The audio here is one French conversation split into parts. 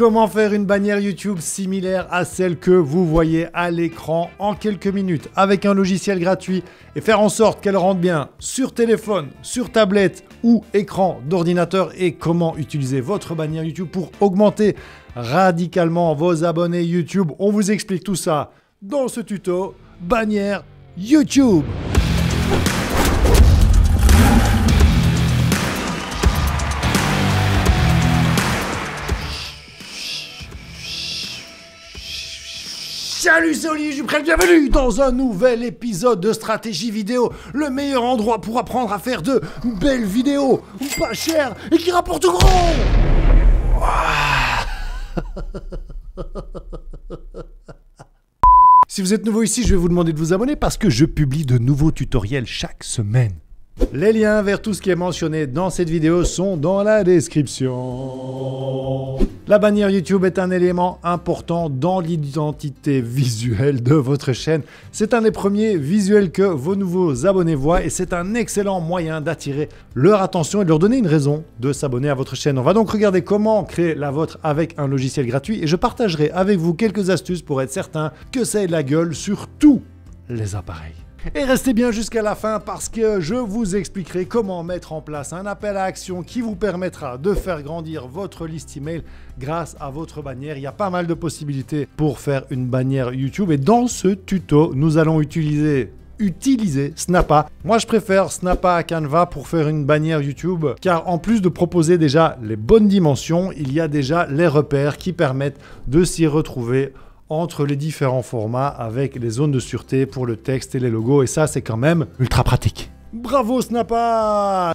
Comment faire une bannière YouTube similaire à celle que vous voyez à l'écran en quelques minutes avec un logiciel gratuit et faire en sorte qu'elle rentre bien sur téléphone, sur tablette ou écran d'ordinateur et comment utiliser votre bannière YouTube pour augmenter radicalement vos abonnés YouTube. On vous explique tout ça dans ce tuto bannière YouTube. Salut, c'est Olivier Juprel, bienvenue dans un nouvel épisode de Stratégie Vidéo, le meilleur endroit pour apprendre à faire de belles vidéos, pas chères et qui rapportent gros Si vous êtes nouveau ici, je vais vous demander de vous abonner parce que je publie de nouveaux tutoriels chaque semaine. Les liens vers tout ce qui est mentionné dans cette vidéo sont dans la description. La bannière YouTube est un élément important dans l'identité visuelle de votre chaîne. C'est un des premiers visuels que vos nouveaux abonnés voient et c'est un excellent moyen d'attirer leur attention et de leur donner une raison de s'abonner à votre chaîne. On va donc regarder comment créer la vôtre avec un logiciel gratuit et je partagerai avec vous quelques astuces pour être certain que ça ait de la gueule sur tous les appareils. Et restez bien jusqu'à la fin parce que je vous expliquerai comment mettre en place un appel à action qui vous permettra de faire grandir votre liste email grâce à votre bannière. Il y a pas mal de possibilités pour faire une bannière YouTube et dans ce tuto, nous allons utiliser utiliser Snappa. Moi, je préfère Snappa à Canva pour faire une bannière YouTube, car en plus de proposer déjà les bonnes dimensions, il y a déjà les repères qui permettent de s'y retrouver entre les différents formats avec les zones de sûreté pour le texte et les logos. Et ça, c'est quand même ultra pratique. Bravo Snappa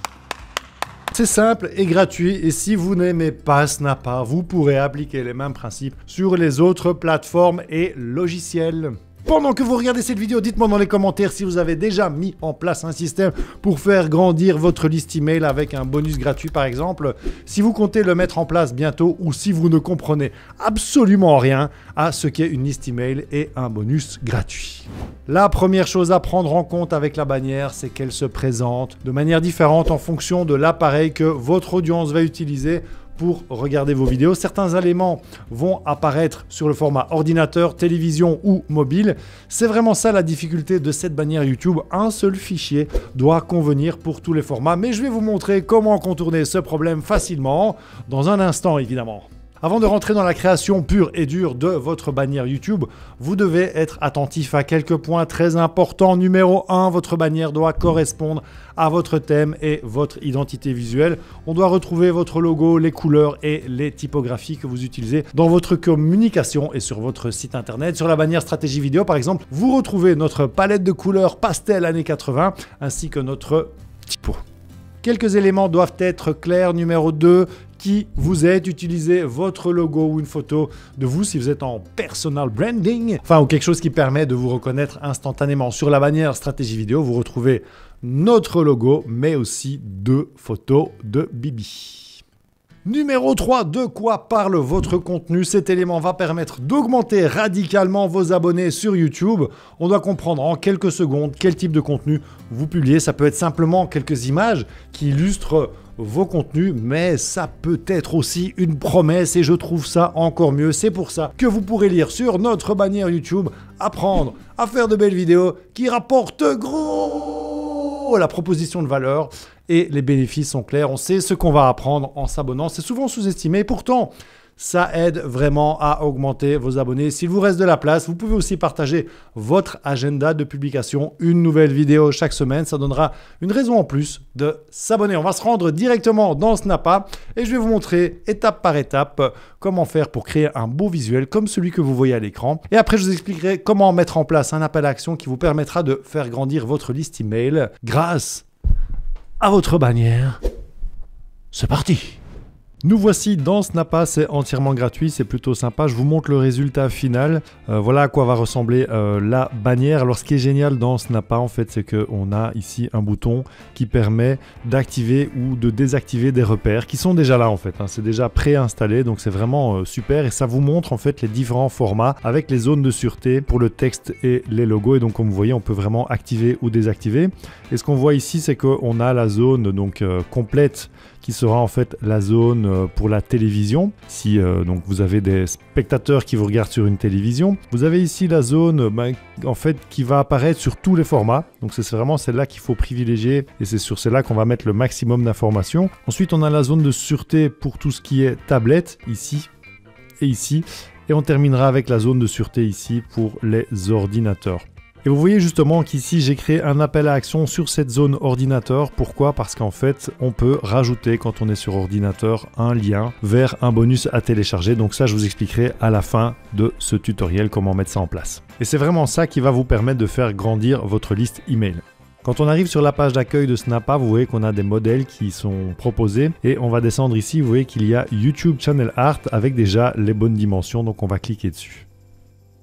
c'est simple et gratuit et si vous n'aimez pas Snappa, vous pourrez appliquer les mêmes principes sur les autres plateformes et logiciels. Pendant que vous regardez cette vidéo, dites-moi dans les commentaires si vous avez déjà mis en place un système pour faire grandir votre liste email avec un bonus gratuit par exemple, si vous comptez le mettre en place bientôt ou si vous ne comprenez absolument rien à ce qu'est une liste email et un bonus gratuit. La première chose à prendre en compte avec la bannière, c'est qu'elle se présente de manière différente en fonction de l'appareil que votre audience va utiliser pour regarder vos vidéos. Certains éléments vont apparaître sur le format ordinateur, télévision ou mobile. C'est vraiment ça la difficulté de cette bannière YouTube. Un seul fichier doit convenir pour tous les formats. Mais je vais vous montrer comment contourner ce problème facilement dans un instant évidemment. Avant de rentrer dans la création pure et dure de votre bannière YouTube, vous devez être attentif à quelques points très importants. Numéro 1, votre bannière doit correspondre à votre thème et votre identité visuelle. On doit retrouver votre logo, les couleurs et les typographies que vous utilisez dans votre communication et sur votre site internet. Sur la bannière stratégie vidéo, par exemple, vous retrouvez notre palette de couleurs pastel années 80 ainsi que notre typo. Quelques éléments doivent être clairs. Numéro 2, vous êtes, utilisez votre logo ou une photo de vous si vous êtes en personal branding, enfin ou quelque chose qui permet de vous reconnaître instantanément. Sur la bannière stratégie vidéo, vous retrouvez notre logo, mais aussi deux photos de Bibi. Numéro 3, de quoi parle votre contenu? Cet élément va permettre d'augmenter radicalement vos abonnés sur YouTube. On doit comprendre en quelques secondes quel type de contenu vous publiez. Ça peut être simplement quelques images qui illustrent vos contenus, mais ça peut être aussi une promesse et je trouve ça encore mieux. C'est pour ça que vous pourrez lire sur notre bannière YouTube apprendre à faire de belles vidéos qui rapportent gros la proposition de valeur et les bénéfices sont clairs. On sait ce qu'on va apprendre en s'abonnant. C'est souvent sous-estimé. Pourtant, ça aide vraiment à augmenter vos abonnés. S'il vous reste de la place, vous pouvez aussi partager votre agenda de publication, une nouvelle vidéo chaque semaine. Ça donnera une raison en plus de s'abonner. On va se rendre directement dans Snappa et je vais vous montrer étape par étape comment faire pour créer un beau visuel comme celui que vous voyez à l'écran. Et après, je vous expliquerai comment mettre en place un appel à action qui vous permettra de faire grandir votre liste email grâce à votre bannière. C'est parti nous voici dans Snappa, c'est entièrement gratuit, c'est plutôt sympa. Je vous montre le résultat final. Euh, voilà à quoi va ressembler euh, la bannière. Alors ce qui est génial dans Snappa en fait, c'est qu'on a ici un bouton qui permet d'activer ou de désactiver des repères qui sont déjà là en fait. Hein. C'est déjà préinstallé, donc c'est vraiment euh, super et ça vous montre en fait les différents formats avec les zones de sûreté pour le texte et les logos. Et donc comme vous voyez, on peut vraiment activer ou désactiver. Et ce qu'on voit ici, c'est qu'on a la zone donc complète qui sera en fait la zone euh, pour la télévision. Si euh, donc vous avez des spectateurs qui vous regardent sur une télévision, vous avez ici la zone bah, en fait qui va apparaître sur tous les formats. Donc c'est vraiment celle-là qu'il faut privilégier et c'est sur celle-là qu'on va mettre le maximum d'informations. Ensuite, on a la zone de sûreté pour tout ce qui est tablette ici et ici. Et on terminera avec la zone de sûreté ici pour les ordinateurs. Et vous voyez justement qu'ici j'ai créé un appel à action sur cette zone ordinateur. Pourquoi? Parce qu'en fait on peut rajouter quand on est sur ordinateur un lien vers un bonus à télécharger. Donc ça je vous expliquerai à la fin de ce tutoriel comment mettre ça en place. Et c'est vraiment ça qui va vous permettre de faire grandir votre liste email. Quand on arrive sur la page d'accueil de Snappa, vous voyez qu'on a des modèles qui sont proposés et on va descendre ici, vous voyez qu'il y a YouTube Channel Art avec déjà les bonnes dimensions, donc on va cliquer dessus.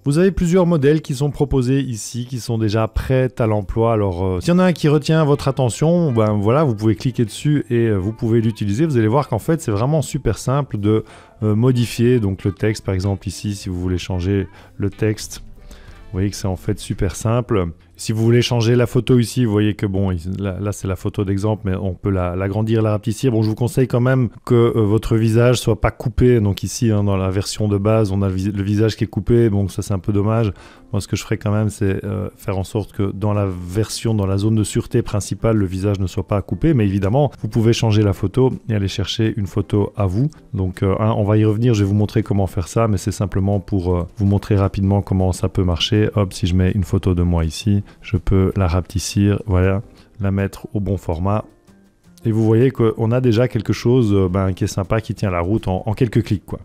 Vous avez plusieurs modèles qui sont proposés ici, qui sont déjà prêts à l'emploi. Alors, euh, s'il y en a un qui retient votre attention, ben voilà, vous pouvez cliquer dessus et euh, vous pouvez l'utiliser. Vous allez voir qu'en fait, c'est vraiment super simple de euh, modifier donc le texte. Par exemple, ici, si vous voulez changer le texte, vous voyez que c'est en fait super simple. Si vous voulez changer la photo ici, vous voyez que bon, là, c'est la photo d'exemple, mais on peut l'agrandir, la, rapetissir. Bon, je vous conseille quand même que euh, votre visage soit pas coupé. Donc ici, hein, dans la version de base, on a le, visage qui est coupé. Bon, ça c'est un peu dommage. Moi, ce que je ferai quand même, c'est euh, faire en sorte que dans la version, dans la zone de sûreté principale, le visage ne soit pas coupé. Mais évidemment, vous pouvez changer la photo et aller chercher une photo à vous. Donc, euh, on va y revenir. Je vais vous montrer comment faire ça, mais c'est simplement pour vous montrer rapidement comment ça peut marcher. Hop, si je mets une photo de moi ici, je peux la rapetissir, voilà, la mettre au bon format. Et vous voyez qu'on a déjà quelque chose euh, ben, qui est sympa, qui tient la route en, en quelques clics. quoi.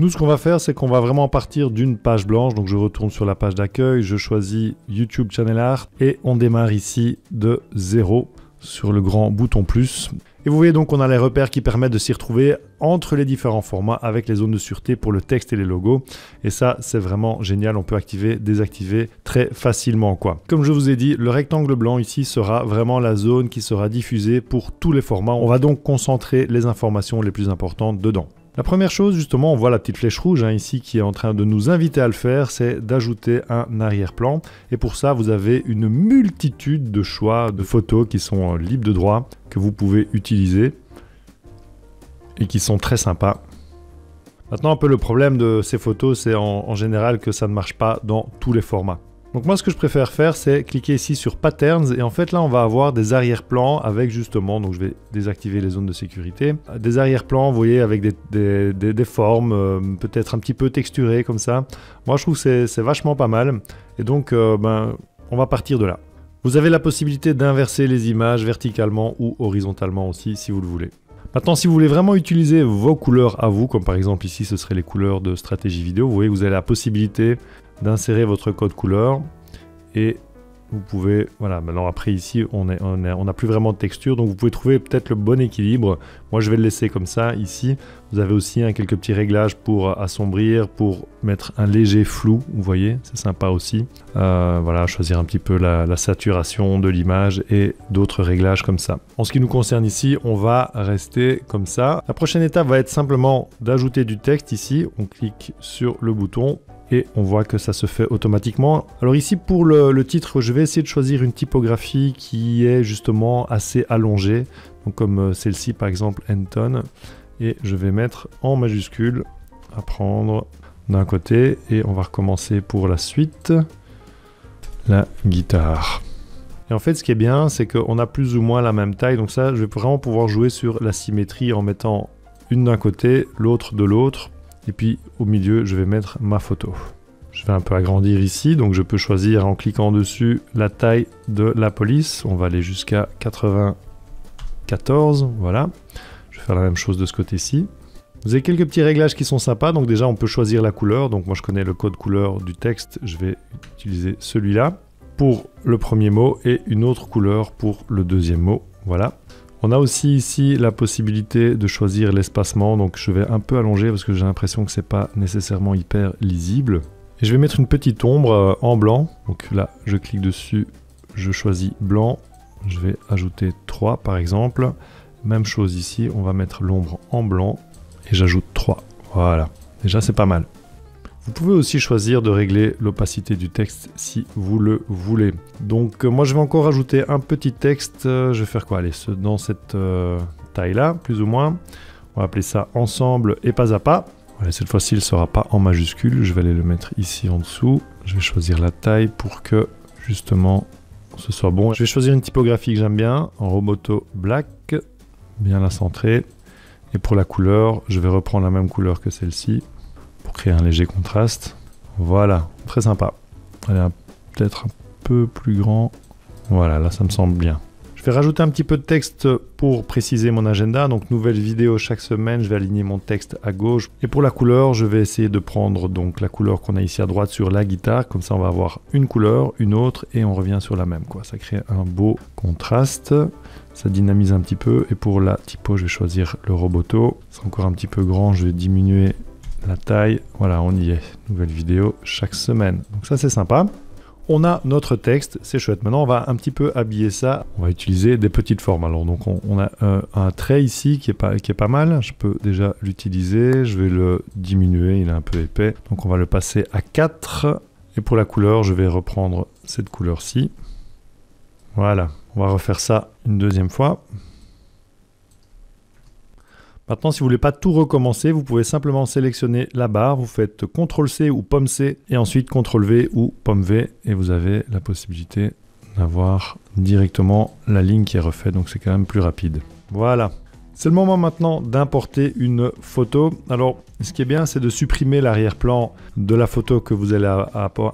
Nous, ce qu'on va faire, c'est qu'on va vraiment partir d'une page blanche. Donc, je retourne sur la page d'accueil, je choisis YouTube Channel Art et on démarre ici de zéro sur le grand bouton plus. Et vous voyez donc qu'on a les repères qui permettent de s'y retrouver entre les différents formats avec les zones de sûreté pour le texte et les logos. Et ça, c'est vraiment génial. On peut activer, désactiver très facilement. quoi. Comme je vous ai dit, le rectangle blanc ici sera vraiment la zone qui sera diffusée pour tous les formats. On va donc concentrer les informations les plus importantes dedans. La première chose, justement, on voit la petite flèche rouge hein, ici qui est en train de nous inviter à le faire, c'est d'ajouter un arrière-plan. Et pour ça, vous avez une multitude de choix de photos qui sont libres de droit, que vous pouvez utiliser et qui sont très sympas. Maintenant, un peu le problème de ces photos, c'est en général que ça ne marche pas dans tous les formats. Donc moi ce que je préfère faire c'est cliquer ici sur Patterns et en fait là on va avoir des arrière-plans avec justement, donc je vais désactiver les zones de sécurité, des arrière-plans vous voyez avec des, formes euh, peut-être un petit peu texturées comme ça. Moi je trouve que c'est vachement pas mal et donc euh, ben, on va partir de là. Vous avez la possibilité d'inverser les images verticalement ou horizontalement aussi si vous le voulez. Maintenant, si vous voulez vraiment utiliser vos couleurs à vous, comme par exemple ici, ce serait les couleurs de stratégie vidéo, vous voyez, vous avez la possibilité d'insérer votre code couleur et vous pouvez, voilà, maintenant après ici, on n'a on on plus vraiment de texture, donc vous pouvez trouver peut-être le bon équilibre. Moi, je vais le laisser comme ça ici. Vous avez aussi hein, quelques petits réglages pour assombrir, pour mettre un léger flou, vous voyez, c'est sympa aussi. Euh, voilà, choisir un petit peu la saturation de l'image et d'autres réglages comme ça. En ce qui nous concerne ici, on va rester comme ça. La prochaine étape va être simplement d'ajouter du texte ici. On clique sur le bouton et on voit que ça se fait automatiquement. Alors ici pour le, titre, je vais essayer de choisir une typographie qui est justement assez allongée, donc comme euh, celle-ci par exemple Anton, et je vais mettre en majuscule à prendre d'un côté et on va recommencer pour la suite la guitare. Et en fait, ce qui est bien, c'est qu'on a plus ou moins la même taille. Donc ça, je vais vraiment pouvoir jouer sur la symétrie en mettant une d'un côté, l'autre de l'autre, et puis au milieu, je vais mettre ma photo. Je vais un peu agrandir ici, donc je peux choisir en cliquant dessus la taille de la police. On va aller jusqu'à 94, voilà. Je vais faire la même chose de ce côté-ci. Vous avez quelques petits réglages qui sont sympas, donc déjà on peut choisir la couleur. Donc moi je connais le code couleur du texte, je vais utiliser celui-là pour le premier mot et une autre couleur pour le deuxième mot. Voilà. On a aussi ici la possibilité de choisir l'espacement, donc je vais un peu allonger parce que j'ai l'impression que c'est pas nécessairement hyper lisible. Et je vais mettre une petite ombre euh, en blanc, donc là je clique dessus, je choisis blanc, je vais ajouter 3 par exemple. Même chose ici, on va mettre l'ombre en blanc et j'ajoute 3. Voilà, déjà c'est pas mal. Vous pouvez aussi choisir de régler l'opacité du texte si vous le voulez. Donc euh, moi je vais encore ajouter un petit texte. Euh, je vais faire quoi? Allez, dans cette euh, taille-là, plus ou moins. On va appeler ça ensemble et pas à pas. cette fois-ci, il ne sera pas en majuscule. Je vais aller le mettre ici en dessous. Je vais choisir la taille pour que justement ce soit bon. Je vais choisir une typographie que j'aime bien, en Roboto Black, bien la centrer. Et pour la couleur, je vais reprendre la même couleur que celle-ci créer un léger contraste. Voilà, très sympa. Allez, peut-être un peu plus grand. Voilà, là ça me semble bien. Je vais rajouter un petit peu de texte pour préciser mon agenda. Donc nouvelle vidéo chaque semaine, je vais aligner mon texte à gauche. Et pour la couleur, je vais essayer de prendre donc la couleur qu'on a ici à droite sur la guitare. Comme ça, on va avoir une couleur, une autre et on revient sur la même. Quoi. Ça crée un beau contraste. Ça dynamise un petit peu. Et pour la typo, je vais choisir le Roboto. C'est encore un petit peu grand, je vais diminuer la taille. Voilà, on y est. Nouvelle vidéo chaque semaine. Donc ça, c'est sympa. On a notre texte, c'est chouette. Maintenant, on va un petit peu habiller ça. On va utiliser des petites formes. Alors, donc, on, a euh, un trait ici qui est, pas, qui est pas mal. Je peux déjà l'utiliser. Je vais le diminuer, il est un peu épais. Donc, on va le passer à 4. Et pour la couleur, je vais reprendre cette couleur-ci. Voilà, on va refaire ça une deuxième fois. Maintenant, si vous voulez pas tout recommencer, vous pouvez simplement sélectionner la barre, vous faites CTRL-C ou POM-C, et ensuite CTRL-V ou POM-V, et vous avez la possibilité d'avoir directement la ligne qui est refaite, donc c'est quand même plus rapide. Voilà. C'est le moment maintenant d'importer une photo. Alors, ce qui est bien, c'est de supprimer l'arrière-plan de la photo que vous allez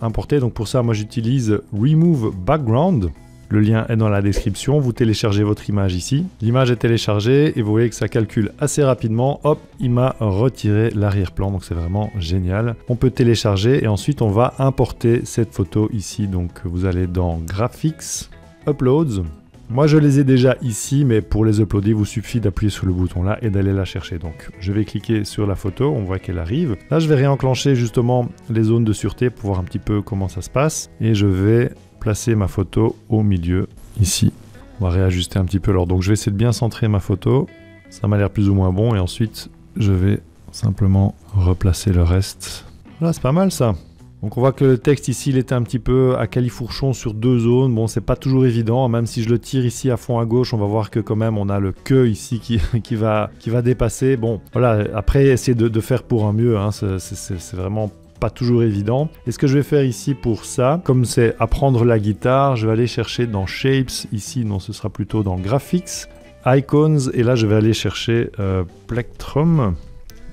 importer. Donc pour ça, moi j'utilise Remove Background. Le lien est dans la description. Vous téléchargez votre image ici. L'image est téléchargée et vous voyez que ça calcule assez rapidement. Hop, il m'a retiré l'arrière-plan. Donc c'est vraiment génial. On peut télécharger et ensuite on va importer cette photo ici. Donc vous allez dans Graphics, Uploads. Moi je les ai déjà ici, mais pour les uploader, il vous suffit d'appuyer sur le bouton là et d'aller la chercher. Donc je vais cliquer sur la photo, on voit qu'elle arrive. Là je vais réenclencher justement les zones de sûreté pour voir un petit peu comment ça se passe. Et je vais placer ma photo au milieu, ici. On va réajuster un petit peu l'ordre. Donc je vais essayer de bien centrer ma photo. Ça m'a l'air plus ou moins bon. Et ensuite, je vais simplement replacer le reste. Là, c'est pas mal ça. Donc on voit que le texte ici, il était un petit peu à califourchon sur deux zones. Bon, c'est pas toujours évident. Même si je le tire ici à fond à gauche, on va voir que quand même on a le que ici qui, qui, va, qui va dépasser. Bon, voilà. Après, essayer de, de faire pour un mieux. Hein. C'est vraiment pas toujours évident. Et ce que je vais faire ici pour ça, comme c'est apprendre la guitare, je vais aller chercher dans Shapes, ici non ce sera plutôt dans Graphics, Icons, et là je vais aller chercher euh, Plectrum,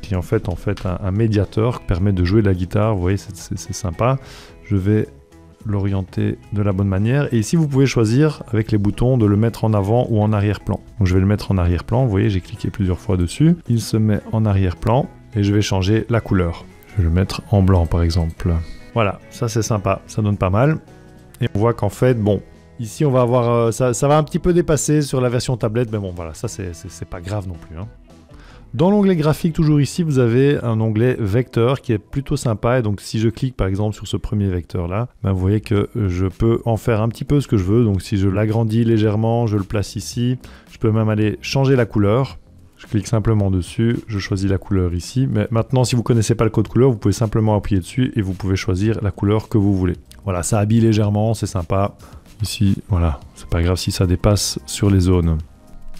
qui en fait, en fait un, médiateur qui permet de jouer de la guitare, vous voyez c'est sympa. Je vais l'orienter de la bonne manière. Et ici, vous pouvez choisir avec les boutons de le mettre en avant ou en arrière-plan. Donc je vais le mettre en arrière-plan. Vous voyez, j'ai cliqué plusieurs fois dessus. Il se met en arrière-plan et je vais changer la couleur. Je vais le mettre en blanc par exemple. Voilà, ça c'est sympa, ça donne pas mal. Et on voit qu'en fait, bon, ici on va avoir, euh, ça, va un petit peu dépasser sur la version tablette, mais bon voilà, ça c'est pas grave non plus. Hein. Dans l'onglet graphique, toujours ici, vous avez un onglet vecteur qui est plutôt sympa. Et donc, si je clique par exemple sur ce premier vecteur là, ben, vous voyez que je peux en faire un petit peu ce que je veux. Donc, si je l'agrandis légèrement, je le place ici. Je peux même aller changer la couleur. Je clique simplement dessus, je choisis la couleur ici. Mais maintenant, si vous ne connaissez pas le code couleur, vous pouvez simplement appuyer dessus et vous pouvez choisir la couleur que vous voulez. Voilà, ça habille légèrement, c'est sympa. Ici, voilà, c'est pas grave si ça dépasse sur les zones.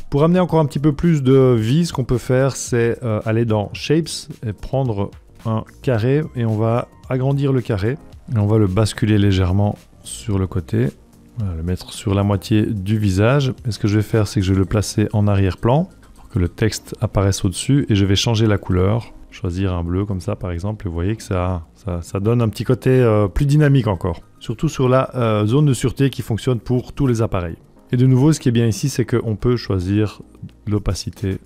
Pour amener encore un petit peu plus de vie, ce qu'on peut faire, c'est euh, aller dans Shapes et prendre un carré et on va agrandir le carré et on va le basculer légèrement sur le côté. Voilà, le mettre sur la moitié du visage. Et ce que je vais faire, c'est que je vais le placer en arrière-plan que le texte apparaisse au-dessus et je vais changer la couleur, choisir un bleu comme ça par exemple, et vous voyez que ça, donne un petit côté euh, plus dynamique encore. Surtout sur la euh, zone de sûreté qui fonctionne pour tous les appareils. Et de nouveau, ce qui est bien ici, c'est qu'on peut choisir l'opacité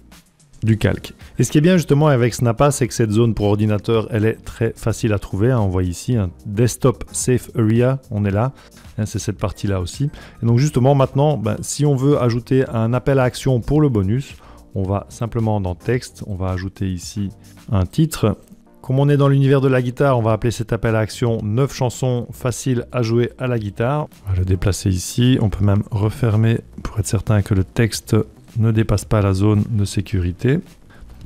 du calque. Et ce qui est bien justement avec Snappa, c'est que cette zone pour ordinateur, elle est très facile à trouver. On voit ici un Desktop Safe Area, on est là. Hein, c'est cette partie-là aussi. Et donc justement, maintenant, ben, si on veut ajouter un appel à action pour le bonus, on va simplement dans texte, on va ajouter ici un titre. Comme on est dans l'univers de la guitare, on va appeler cet appel à action 9 chansons faciles à jouer à la guitare. On va le déplacer ici. On peut même refermer pour être certain que le texte ne dépasse pas la zone de sécurité.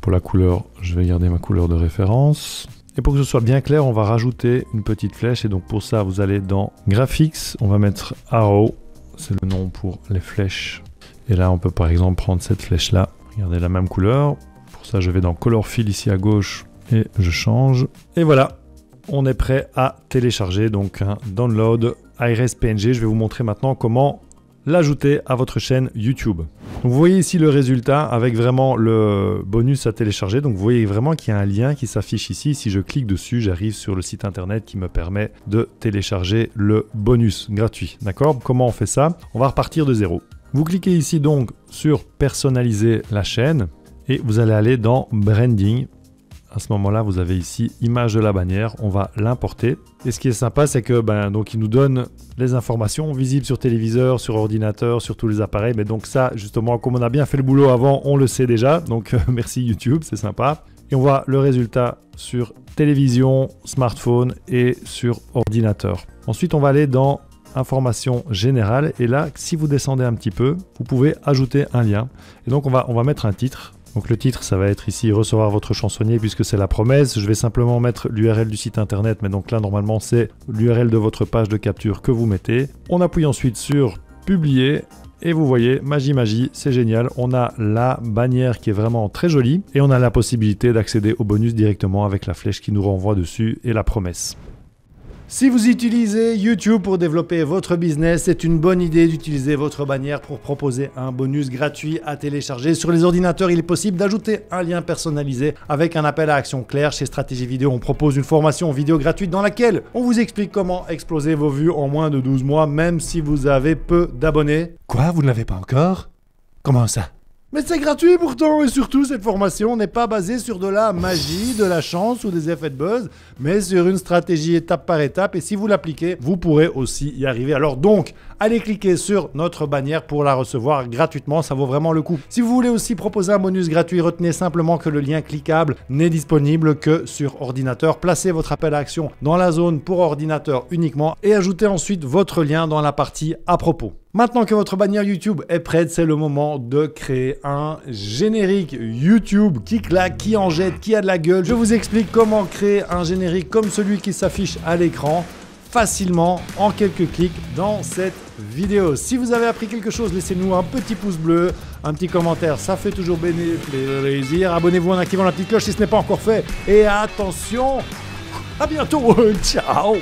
Pour la couleur, je vais garder ma couleur de référence. Et pour que ce soit bien clair, on va rajouter une petite flèche. Et donc pour ça, vous allez dans Graphics, on va mettre Arrow, c'est le nom pour les flèches. Et là, on peut par exemple prendre cette flèche-là Regardez la même couleur. Pour ça, je vais dans Color Fill ici à gauche et je change. Et voilà, on est prêt à télécharger donc un download IRS PNG. Je vais vous montrer maintenant comment l'ajouter à votre chaîne YouTube. Vous voyez ici le résultat avec vraiment le bonus à télécharger. Donc vous voyez vraiment qu'il y a un lien qui s'affiche ici. Si je clique dessus, j'arrive sur le site internet qui me permet de télécharger le bonus gratuit. D'accord? Comment on fait ça? On va repartir de zéro. Vous cliquez ici donc sur personnaliser la chaîne et vous allez aller dans branding à ce moment-là, vous avez ici image de la bannière, on va l'importer. Et ce qui est sympa, c'est que ben, il nous donne les informations visibles sur téléviseur, sur ordinateur, sur tous les appareils. Mais donc ça, justement, comme on a bien fait le boulot avant, on le sait déjà. Donc merci YouTube, c'est sympa. Et on voit le résultat sur télévision, smartphone et sur ordinateur. Ensuite, on va aller dans information générale et là si vous descendez un petit peu vous pouvez ajouter un lien et donc on va on va mettre un titre donc le titre, ça va être ici recevoir votre chansonnier puisque c'est la promesse. Je vais simplement mettre l'URL du site internet, mais donc là normalement c'est l'URL de votre page de capture que vous mettez. On appuie ensuite sur publier et vous voyez, magie magie, c'est génial. On a la bannière qui est vraiment très jolie et on a la possibilité d'accéder au bonus directement avec la flèche qui nous renvoie dessus et la promesse. Si vous utilisez YouTube pour développer votre business, c'est une bonne idée d'utiliser votre bannière pour proposer un bonus gratuit à télécharger. Sur les ordinateurs, il est possible d'ajouter un lien personnalisé avec un appel à action clair. Chez Stratégie Vidéo, on propose une formation vidéo gratuite dans laquelle on vous explique comment exploser vos vues en moins de 12 mois, même si vous avez peu d'abonnés. Quoi, vous ne l'avez pas encore? Comment ça? Mais c'est gratuit pourtant, et surtout cette formation n'est pas basée sur de la magie, de la chance ou des effets de buzz, mais sur une stratégie étape par étape, et si vous l'appliquez, vous pourrez aussi y arriver. Alors donc, allez cliquer sur notre bannière pour la recevoir gratuitement, ça vaut vraiment le coup. Si vous voulez aussi proposer un bonus gratuit, retenez simplement que le lien cliquable n'est disponible que sur ordinateur. Placez votre appel à action dans la zone pour ordinateur uniquement, et ajoutez ensuite votre lien dans la partie à propos. Maintenant que votre bannière YouTube est prête, c'est le moment de créer un générique YouTube qui claque, qui en jette, qui a de la gueule. Je vous explique comment créer un générique comme celui qui s'affiche à l'écran facilement en quelques clics dans cette vidéo. Si vous avez appris quelque chose, laissez-nous un petit pouce bleu, un petit commentaire, ça fait toujours plaisir. Abonnez-vous en activant la petite cloche si ce n'est pas encore fait. Et attention, à bientôt, ciao